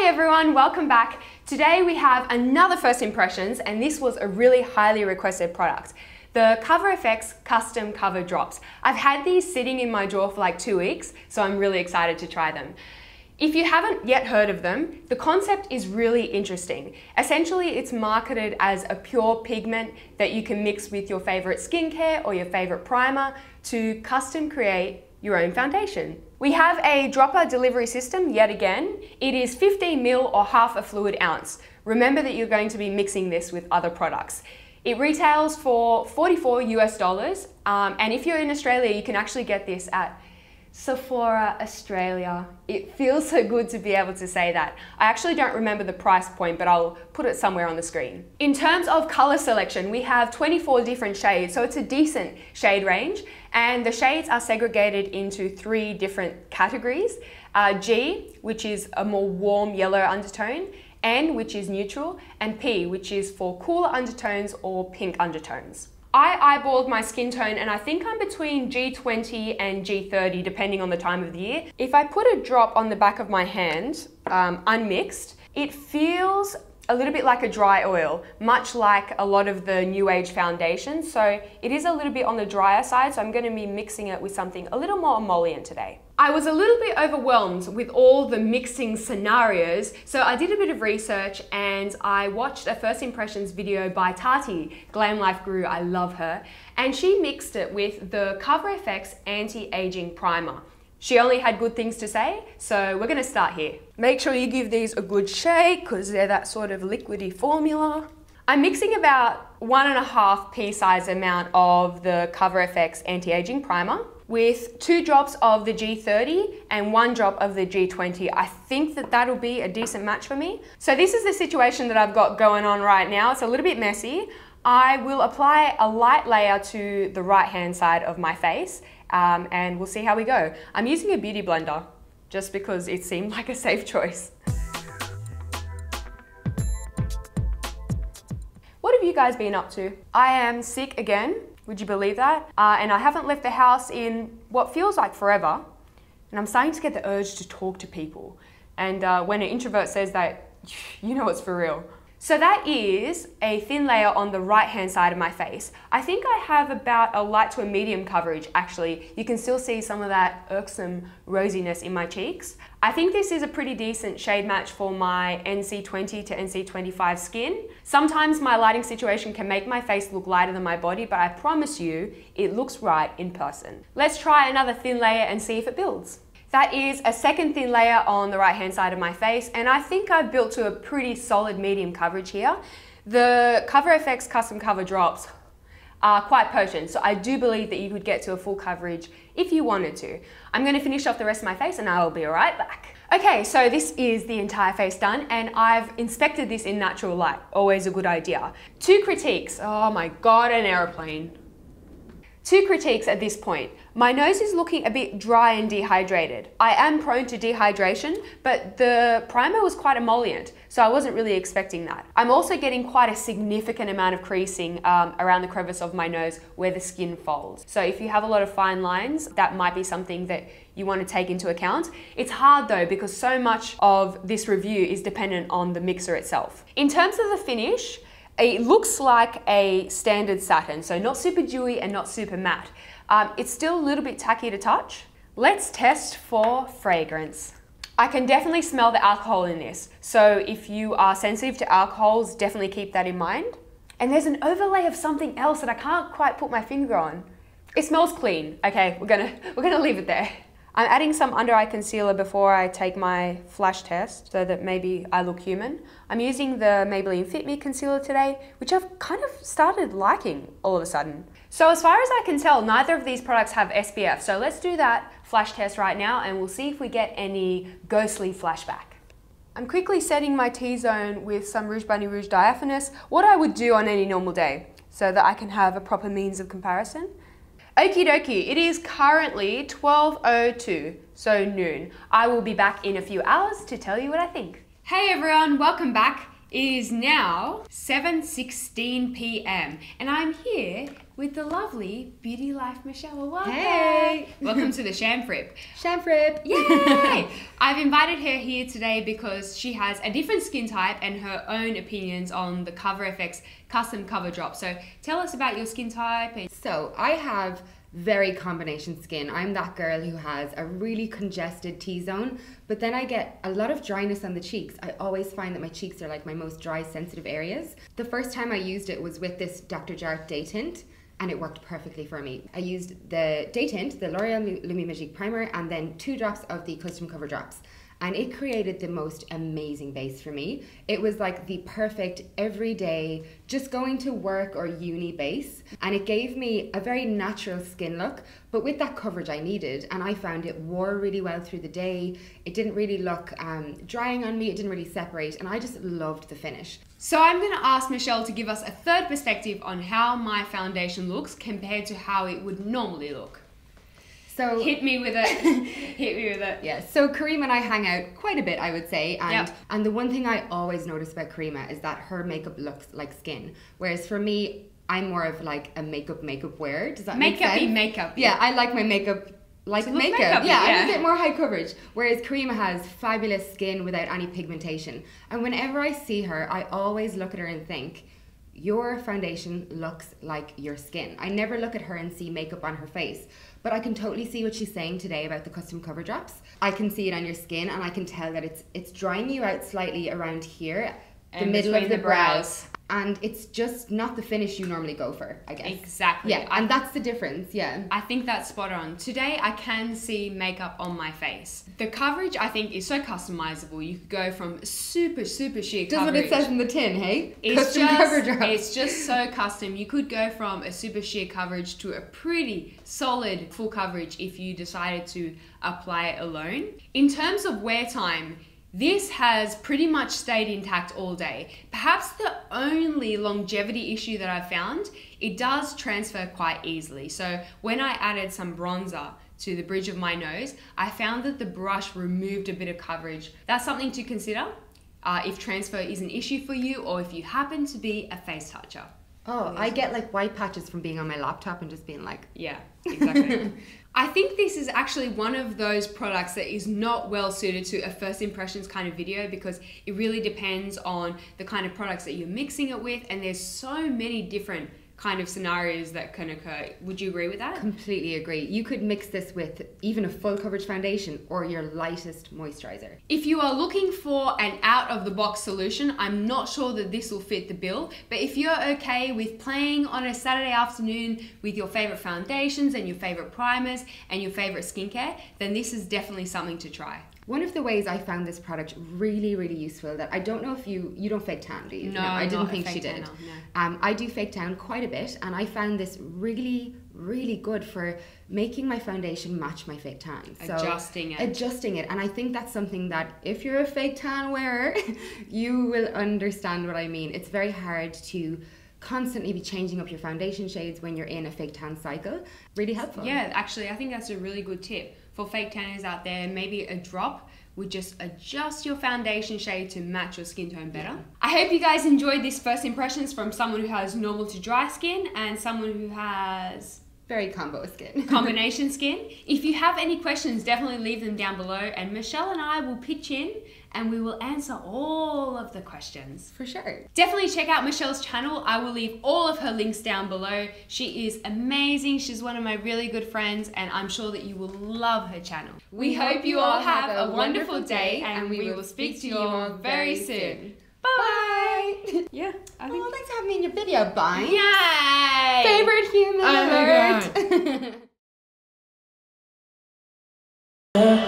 Hi everyone, welcome back. Today we have another first impressions and this was a really highly requested product. The Cover FX custom cover drops. I've had these sitting in my drawer for like two weeks, so I'm really excited to try them. If you haven't yet heard of them, the concept is really interesting. Essentially, it's marketed as a pure pigment that you can mix with your favorite skincare or your favorite primer to custom create your own foundation. We have a dropper delivery system yet again. It is 15 mil or half a fluid ounce. Remember that you're going to be mixing this with other products. It retails for 44 US dollars, um, and if you're in Australia, you can actually get this at Sephora Australia. It feels so good to be able to say that. I actually don't remember the price point, but I'll put it somewhere on the screen. In terms of color selection, we have 24 different shades, so it's a decent shade range, and the shades are segregated into three different categories. Uh, G, which is a more warm yellow undertone, N, which is neutral, and P, which is for cooler undertones or pink undertones. I eyeballed my skin tone and I think I'm between G20 and G30 depending on the time of the year. If I put a drop on the back of my hand, um, unmixed, it feels a little bit like a dry oil, much like a lot of the new age foundations. So it is a little bit on the drier side, so I'm gonna be mixing it with something a little more emollient today. I was a little bit overwhelmed with all the mixing scenarios, so I did a bit of research and I watched a first impressions video by Tati, Glam Life Guru, I love her, and she mixed it with the Cover FX Anti-Aging Primer. She only had good things to say, so we're gonna start here. Make sure you give these a good shake because they're that sort of liquidy formula. I'm mixing about one and a half pea size amount of the Cover FX Anti-Aging Primer with two drops of the G30 and one drop of the G20. I think that that'll be a decent match for me. So this is the situation that I've got going on right now. It's a little bit messy. I will apply a light layer to the right hand side of my face um, and we'll see how we go. I'm using a beauty blender just because it seemed like a safe choice. What have you guys been up to? I am sick again, would you believe that? Uh, and I haven't left the house in what feels like forever. And I'm starting to get the urge to talk to people. And uh, when an introvert says that, you know it's for real. So that is a thin layer on the right hand side of my face. I think I have about a light to a medium coverage actually. You can still see some of that irksome rosiness in my cheeks. I think this is a pretty decent shade match for my NC20 to NC25 skin. Sometimes my lighting situation can make my face look lighter than my body, but I promise you, it looks right in person. Let's try another thin layer and see if it builds. That is a second thin layer on the right hand side of my face and I think I've built to a pretty solid medium coverage here. The Cover FX custom cover drops are quite potent so I do believe that you could get to a full coverage if you wanted to. I'm going to finish off the rest of my face and I will be right back. Okay, so this is the entire face done and I've inspected this in natural light, always a good idea. Two critiques, oh my god, an aeroplane. Two critiques at this point. My nose is looking a bit dry and dehydrated. I am prone to dehydration, but the primer was quite emollient, so I wasn't really expecting that. I'm also getting quite a significant amount of creasing um, around the crevice of my nose where the skin folds. So if you have a lot of fine lines, that might be something that you want to take into account. It's hard though because so much of this review is dependent on the mixer itself. In terms of the finish, it looks like a standard satin, so not super dewy and not super matte. Um, it's still a little bit tacky to touch. Let's test for fragrance. I can definitely smell the alcohol in this. So if you are sensitive to alcohols, definitely keep that in mind. And there's an overlay of something else that I can't quite put my finger on. It smells clean. Okay, we're gonna, we're gonna leave it there. I'm adding some under eye concealer before I take my flash test so that maybe I look human. I'm using the Maybelline Fit Me concealer today, which I've kind of started liking all of a sudden. So as far as I can tell, neither of these products have SPF. So let's do that flash test right now and we'll see if we get any ghostly flashback. I'm quickly setting my T-zone with some Rouge Bunny Rouge Diaphanous, what I would do on any normal day, so that I can have a proper means of comparison. Okie dokie, it is currently 12.02, so noon. I will be back in a few hours to tell you what I think. Hey everyone, welcome back. It is now 7:16 p.m. and I'm here with the lovely Beauty Life Michelle. Welcome. Hey. Welcome to the Shamfrip. Shamfrip. Yay! I've invited her here today because she has a different skin type and her own opinions on the Cover FX custom cover drop. So tell us about your skin type and So I have very combination skin. I'm that girl who has a really congested T-zone, but then I get a lot of dryness on the cheeks. I always find that my cheeks are like my most dry sensitive areas. The first time I used it was with this Dr. Jart Day Tint and it worked perfectly for me. I used the Day Tint, the L'Oreal Lumi Magique Primer, and then two drops of the Custom Cover Drops. And it created the most amazing base for me. It was like the perfect everyday, just going to work or uni base. And it gave me a very natural skin look, but with that coverage I needed. And I found it wore really well through the day. It didn't really look um, drying on me, it didn't really separate. And I just loved the finish. So I'm going to ask Michelle to give us a third perspective on how my foundation looks compared to how it would normally look. So Hit me with it. Hit me with it. Yeah, so Karima and I hang out quite a bit, I would say. And Yep. and the one thing I always notice about Karima is that her makeup looks like skin. Whereas for me, I'm more of like a makeup makeup wearer. Does that make sense? Makeup. Yeah, I like my makeup like To look makeup. makeup-y, yeah, I'm yeah. a bit more high coverage. Whereas Karima has fabulous skin without any pigmentation. And whenever I see her, I always look at her and think, your foundation looks like your skin. I never look at her and see makeup on her face, but I can totally see what she's saying today about the custom cover drops. I can see it on your skin and I can tell that it's it's drying you out slightly around here, the And middle of the, the brows. brows. And it's just not the finish you normally go for, I guess. Exactly. Yeah, and that's the difference, yeah. I think that's spot on. Today I can see makeup on my face. The coverage I think is so customizable. You could go from super super sheer Does what it says in the tin, hey? It's custom just, cover drops. it's just so custom. You could go from a super sheer coverage to a pretty solid full coverage if you decided to apply it alone. In terms of wear time, this has pretty much stayed intact all day. Perhaps the only longevity issue that I've found, it does transfer quite easily. So when I added some bronzer to the bridge of my nose, I found that the brush removed a bit of coverage. That's something to consider uh, if transfer is an issue for you or if you happen to be a face toucher. Oh, I get like white patches from being on my laptop and just being like, Yeah, exactly. I think this is actually one of those products that is not well suited to a first impressions kind of video because it really depends on the kind of products that you're mixing it with, and there's so many different kind of scenarios that can occur. Would you agree with that? completely agree. You could mix this with even a full coverage foundation or your lightest moisturizer. If you are looking for an out of the box solution, I'm not sure that this will fit the bill, but if you're okay with playing on a Saturday afternoon with your favorite foundations and your favorite primers and your favorite skincare, then this is definitely something to try. One of the ways I found this product really, really useful that I don't know if you you don't fake tan, do you? No, I didn't think she did. no. Um, I do fake tan quite a bit, and I found this really, really good for making my foundation match my fake tan. So Adjusting it. Adjusting it, and I think that's something that if you're a fake tan wearer, you will understand what I mean. It's very hard to constantly be changing up your foundation shades when you're in a fake tan cycle. Really helpful. Yeah, actually, I think that's a really good tip for fake tanners out there. Maybe a drop would just adjust your foundation shade to match your skin tone better. I hope you guys enjoyed this first impressions from someone who has normal to dry skin and someone who has Very combo skin. combination skin. If you have any questions, definitely leave them down below, and Michelle and I will pitch in and we will answer all of the questions. For sure. Definitely check out Michelle's channel. I will leave all of her links down below. She is amazing. She's one of my really good friends, and I'm sure that you will love her channel. We, hope you all have a wonderful day, and we will speak to you all very soon. Bye. Bye. Yeah, I Oh, thanks for having me in your video. Bye. Yay! Favorite human Oh my alert.